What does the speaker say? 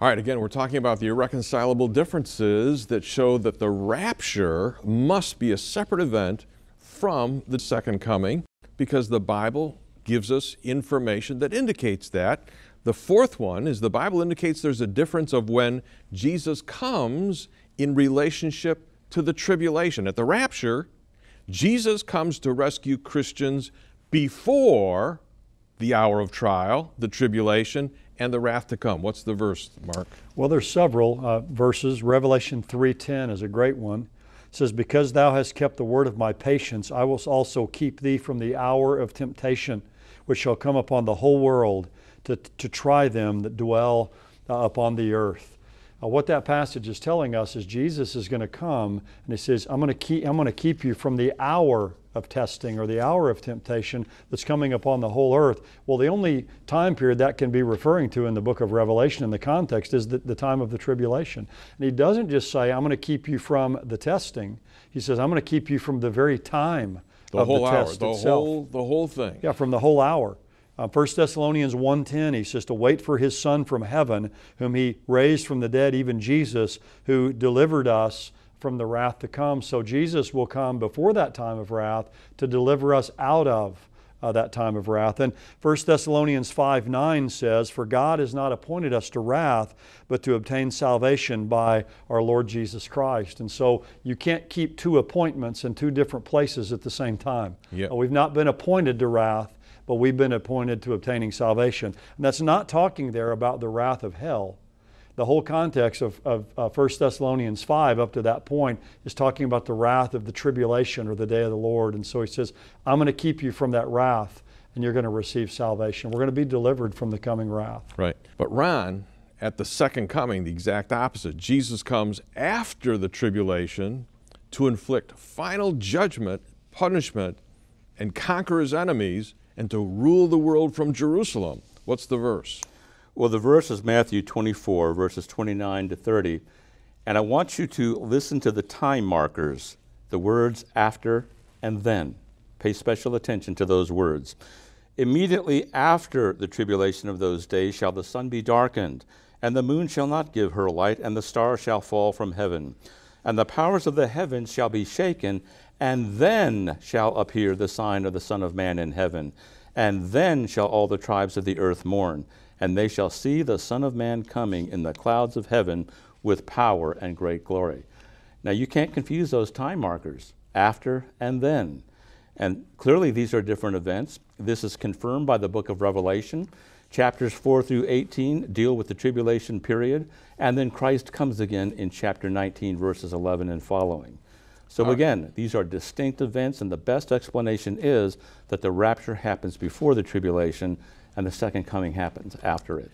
All right, again, we're talking about the irreconcilable differences that show that the rapture must be a separate event from the second coming because the Bible gives us information that indicates that. The fourth one is the Bible indicates there's a difference of when Jesus comes in relationship to the tribulation. At the rapture, Jesus comes to rescue Christians before the hour of trial, the tribulation, and the wrath to come. What's the verse, Mark? Well, there's several uh, verses. Revelation 3:10 is a great one. It says, "Because thou hast kept the word of my patience, I will also keep thee from the hour of temptation, which shall come upon the whole world to, to try them that dwell uh, upon the earth." Uh, what that passage is telling us is Jesus is going to come and he says, I'm going to keep, I'm going to keep you from the hour of testing or the hour of temptation that's coming upon the whole earth. Well, the only time period that can be referring to in the book of Revelation in the context is the, the time of the tribulation. And he doesn't just say, I'm going to keep you from the testing. He says, I'm going to keep you from the very time The of whole the hour, test the itself. whole, the whole thing. Yeah, from the whole hour. Uh, 1 Thessalonians 1.10, he says to wait for his Son from heaven, whom he raised from the dead, even Jesus, who delivered us from the wrath to come. So Jesus will come before that time of wrath to deliver us out of uh, that time of wrath. And 1 Thessalonians 5 9 says, For God has not appointed us to wrath, but to obtain salvation by our Lord Jesus Christ. And so you can't keep two appointments in two different places at the same time. Yep. Uh, We've not been appointed to wrath, but we've been appointed to obtaining salvation. And that's not talking there about the wrath of hell. The whole context of, of uh, 1 Thessalonians 5 up to that point is talking about the wrath of the tribulation or the day of the Lord. And so he says, I'm going to keep you from that wrath and you're going to receive salvation. We're going to be delivered from the coming wrath. Right. But Ron, at the second coming, the exact opposite. Jesus comes after the tribulation to inflict final judgment, punishment, and conquer his enemies and to rule the world from Jerusalem. What's the verse? Well, the verse is Matthew 24, verses 29 to 30. And I want you to listen to the time markers, the words after and then. Pay special attention to those words. Immediately after the tribulation of those days shall the sun be darkened, and the moon shall not give her light, and the stars shall fall from heaven. And the powers of the heavens shall be shaken, and then shall appear the sign of the Son of Man in heaven. And then shall all the tribes of the earth mourn, and they shall see the Son of Man coming in the clouds of heaven with power and great glory. Now, you can't confuse those time markers, after and then. And clearly, these are different events. This is confirmed by the book of Revelation. Chapters 4 through 18 deal with the tribulation period, and then Christ comes again in chapter 19, verses 11 and following. So, right. again, these are distinct events, and the best explanation is that the rapture happens before the tribulation and the second coming happens after it.